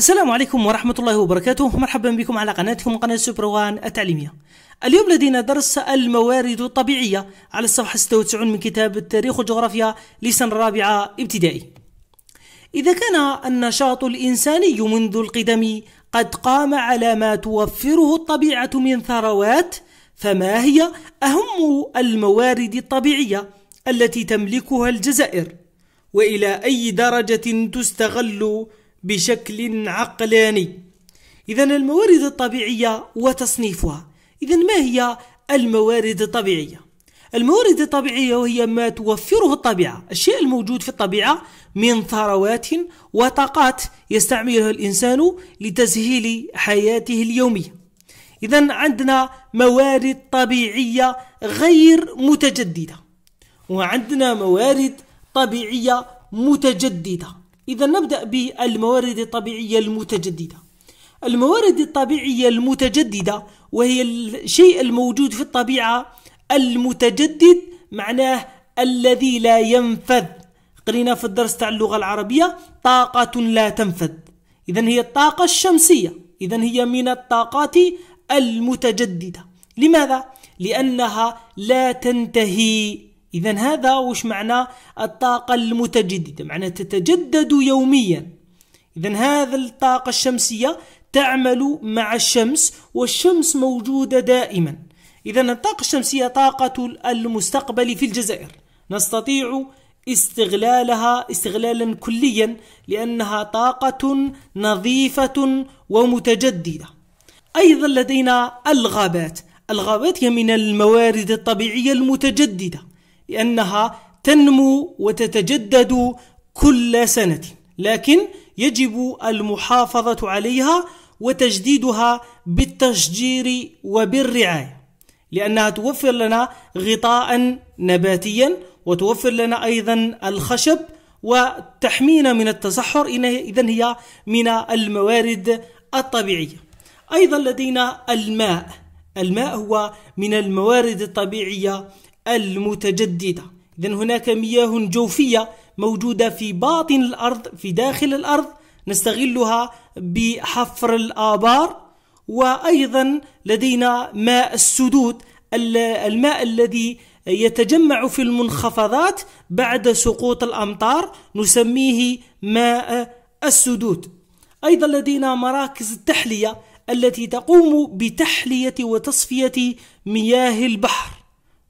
السلام عليكم ورحمة الله وبركاته. مرحبا بكم على قناتكم قناة سوبروان التعليمية. اليوم لدينا درس الموارد الطبيعية على الصفحة 96 من كتاب التاريخ والجغرافيا لسنة رابعة ابتدائي. إذا كان النشاط الإنساني منذ القدم قد قام على ما توفره الطبيعة من ثروات فما هي أهم الموارد الطبيعية التي تملكها الجزائر؟ وإلى أي درجة تستغل بشكل عقلاني. إذا الموارد الطبيعية وتصنيفها. إذا ما هي الموارد الطبيعية؟ الموارد الطبيعية وهي ما توفره الطبيعة. الشيء الموجود في الطبيعة من ثروات وطاقات يستعملها الإنسان لتسهيل حياته اليومية. إذا عندنا موارد طبيعية غير متجددة. وعندنا موارد طبيعية متجددة. إذا نبدأ بالموارد الطبيعية المتجددة. الموارد الطبيعية المتجددة وهي الشيء الموجود في الطبيعة المتجدد معناه الذي لا ينفذ. قرينا في الدرس تاع اللغة العربية طاقة لا تنفذ. إذا هي الطاقة الشمسية. إذا هي من الطاقات المتجددة. لماذا؟ لأنها لا تنتهي. إذا هذا وش معنى؟ الطاقة المتجددة معنى تتجدد يوميا. إذا هذا الطاقة الشمسية تعمل مع الشمس والشمس موجودة دائما. إذا الطاقة الشمسية طاقة المستقبل في الجزائر. نستطيع استغلالها استغلالا كليا لأنها طاقة نظيفة ومتجددة. أيضا لدينا الغابات. الغابات هي من الموارد الطبيعية المتجددة. لأنها تنمو وتتجدد كل سنة لكن يجب المحافظة عليها وتجديدها بالتشجير وبالرعاية لأنها توفر لنا غطاء نباتيا وتوفر لنا أيضا الخشب وتحمينا من التصحر إذا هي من الموارد الطبيعية. أيضا لدينا الماء الماء هو من الموارد الطبيعية المتجددة. إذا هناك مياه جوفية موجودة في باطن الأرض في داخل الأرض. نستغلها بحفر الآبار. وأيضا لدينا ماء السدود الماء الذي يتجمع في المنخفضات بعد سقوط الأمطار. نسميه ماء السدود. أيضا لدينا مراكز التحلية التي تقوم بتحلية وتصفية مياه البحر.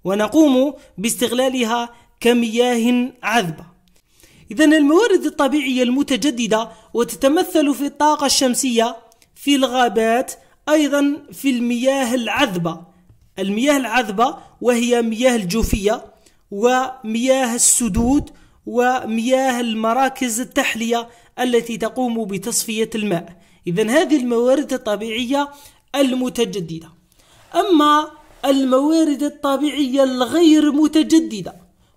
ونقوم باستغلالها كمياه عذبة. إذا الموارد الطبيعية المتجددة وتتمثل في الطاقة الشمسية في الغابات أيضا في المياه العذبة. المياه العذبة وهي مياه الجوفية ومياه السدود ومياه المراكز التحلية التي تقوم بتصفية الماء. إذا هذه الموارد الطبيعية المتجددة. أما الموارد الطبيعية الغير متجددة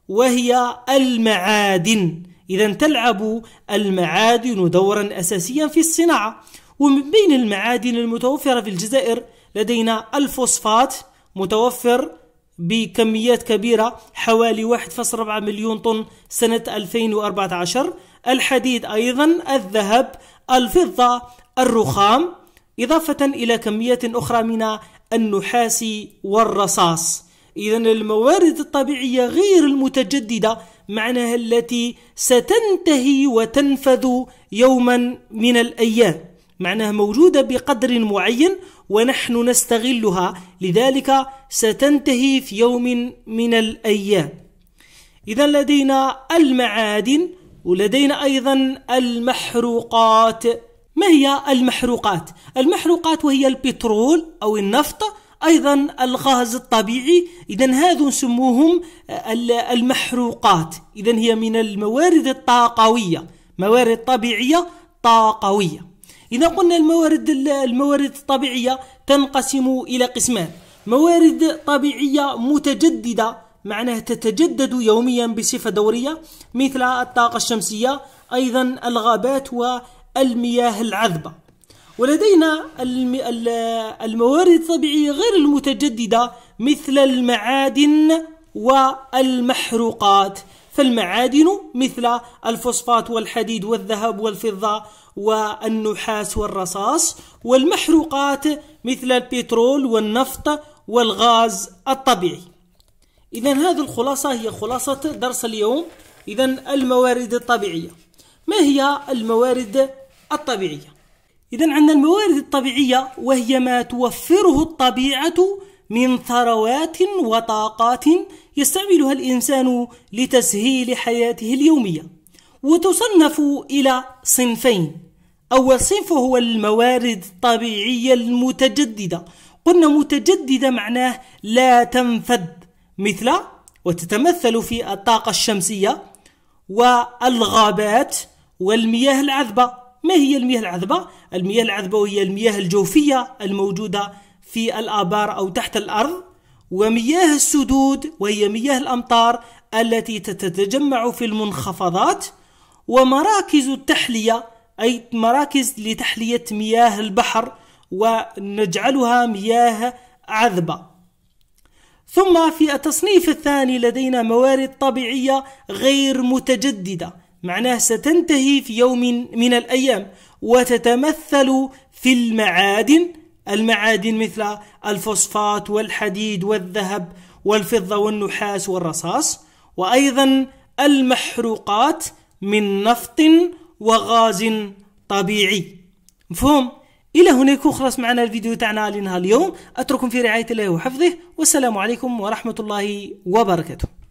وهي المعادن. إذا تلعب المعادن دورا أساسيا في الصناعة ومن بين المعادن المتوفرة في الجزائر لدينا الفوسفات متوفر بكميات كبيرة حوالي 1.4 مليون طن سنة 2014 الحديد أيضا الذهب الفضة الرخام. إضافة إلى كميات أخرى من النحاس والرصاص. إذا الموارد الطبيعية غير المتجددة معناها التي ستنتهي وتنفذ يوما من الأيام. معناها موجودة بقدر معين ونحن نستغلها. لذلك ستنتهي في يوم من الأيام. إذا لدينا المعادن ولدينا أيضا المحروقات. ما هي المحروقات؟ المحروقات وهي البترول أو النفط أيضا الغاز الطبيعي. إذا هذو نسموهم المحروقات. إذا هي من الموارد الطاقوية. موارد طبيعية طاقوية. إذا قلنا الموارد الموارد الطبيعية تنقسم إلى قسمان. موارد طبيعية متجددة معناها تتجدد يوميا بصفة دورية مثل الطاقة الشمسية أيضا الغابات والمياه العذبة. ولدينا الموارد الطبيعية غير المتجددة مثل المعادن والمحروقات. فالمعادن مثل الفوسفات والحديد والذهب والفضة والنحاس والرصاص والمحروقات مثل البترول والنفط والغاز الطبيعي. إذا هذه الخلاصة هي خلاصة درس اليوم. إذا الموارد الطبيعية. ما هي الموارد الطبيعية؟ إذا عندنا الموارد الطبيعية وهي ما توفره الطبيعة من ثروات وطاقات يستعملها الإنسان لتسهيل حياته اليومية. وتصنف إلى صنفين. أول صنف هو الموارد الطبيعية المتجددة. قلنا متجددة معناه لا تنفد مثل وتتمثل في الطاقة الشمسية والغابات والمياه العذبة. ما هي المياه العذبة؟ المياه العذبة وهي المياه الجوفية الموجودة في الآبار أو تحت الأرض ومياه السدود وهي مياه الأمطار التي تتجمع في المنخفضات ومراكز التحلية أي مراكز لتحلية مياه البحر ونجعلها مياه عذبة ثم في التصنيف الثاني لدينا موارد طبيعية غير متجددة معناه ستنتهي في يوم من الأيام وتتمثل في المعادن المعادن مثل الفوسفات والحديد والذهب والفضة والنحاس والرصاص وأيضا المحروقات من نفط وغاز طبيعي. مفهوم؟ إلى هنا يكون خلاص معنا الفيديو تاعنا لنهار اليوم. أترككم في رعاية الله وحفظه والسلام عليكم ورحمة الله وبركاته.